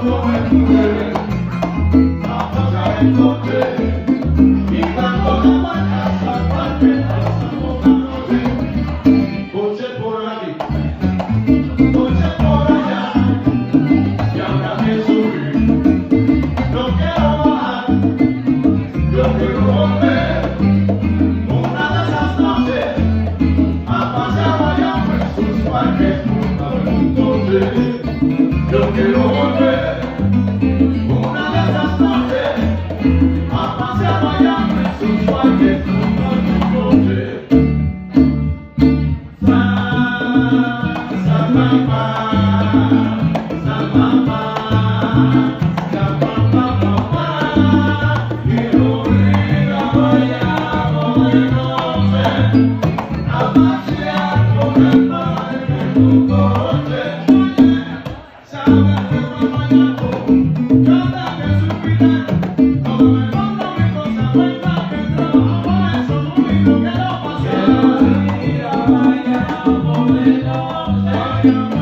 Oh, el el Thank you.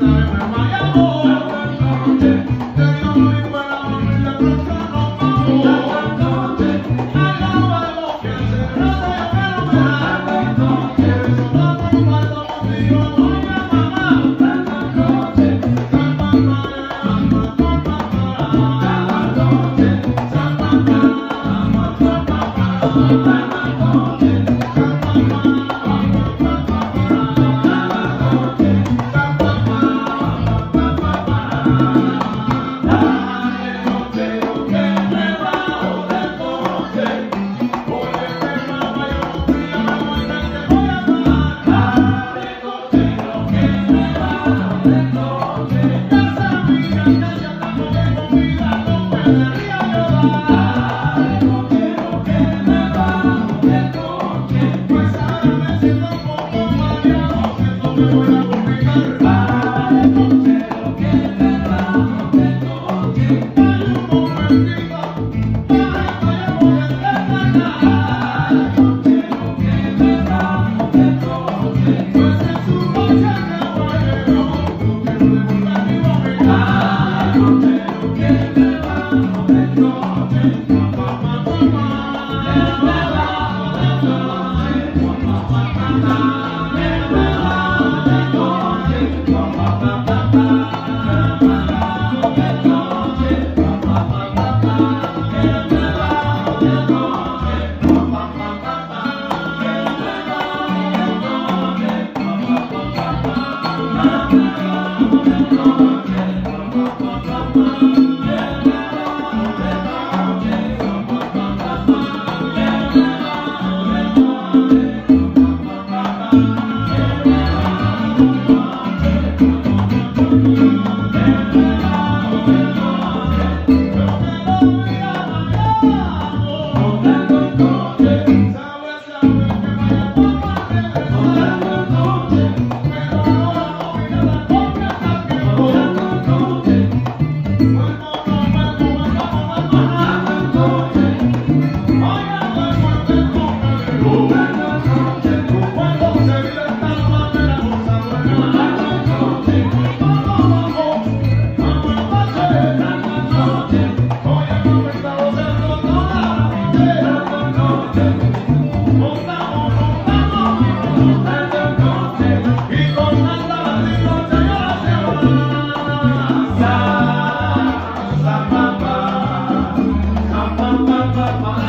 Mama, come on. Amen. Lord. my mind.